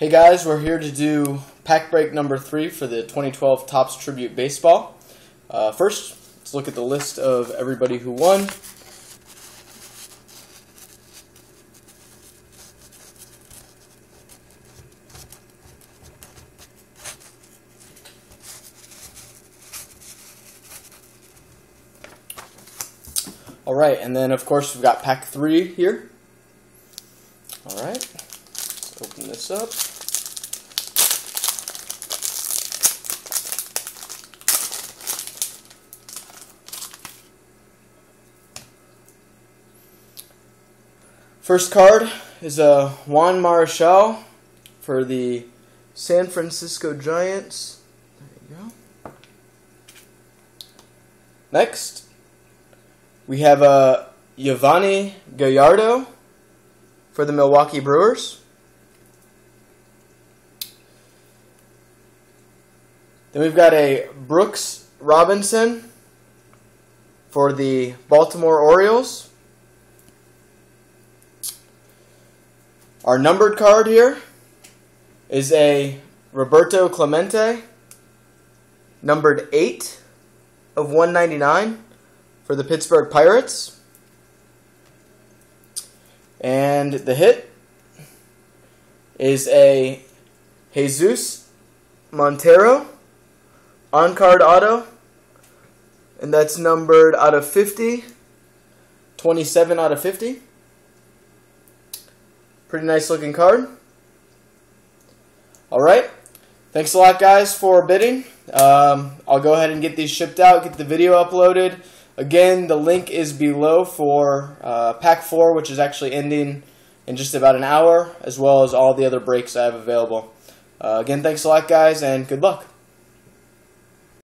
Hey guys, we're here to do pack break number three for the 2012 Topps Tribute Baseball. Uh, first, let's look at the list of everybody who won. All right, and then of course we've got pack three here. All right, let's open this up. First card is a Juan Marichal for the San Francisco Giants. There you go. Next, we have uh, a Yovani Gallardo for the Milwaukee Brewers. Then we've got a Brooks Robinson for the Baltimore Orioles. Our numbered card here is a Roberto Clemente, numbered 8 of 199 for the Pittsburgh Pirates. And the hit is a Jesus Montero on card auto. And that's numbered out of 50, 27 out of 50. Pretty nice looking card. All right. Thanks a lot, guys, for bidding. Um, I'll go ahead and get these shipped out, get the video uploaded. Again, the link is below for uh, Pack 4, which is actually ending in just about an hour, as well as all the other breaks I have available. Uh, again, thanks a lot, guys, and good luck.